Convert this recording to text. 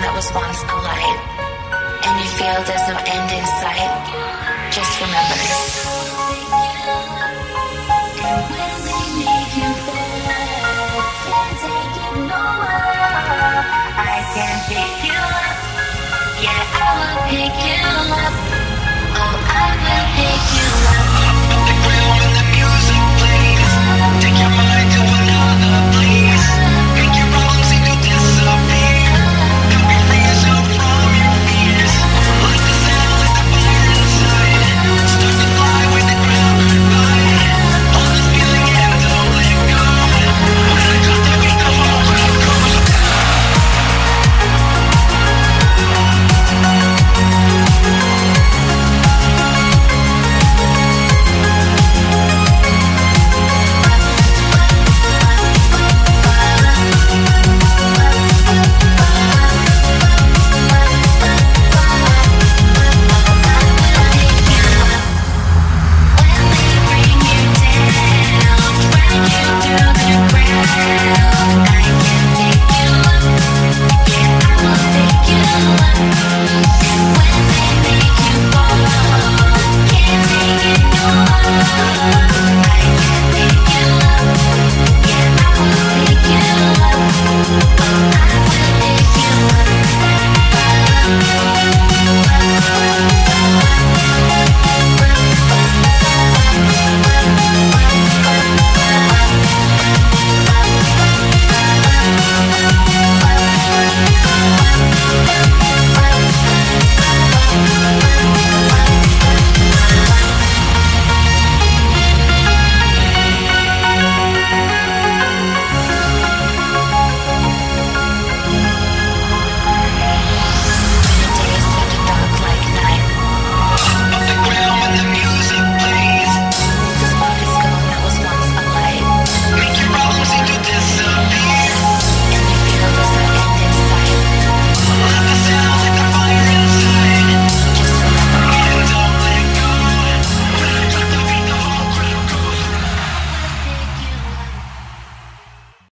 that was once a light, and you feel there's no end in sight, just remember. I can pick you up, yeah, I will pick you up. Oh, I will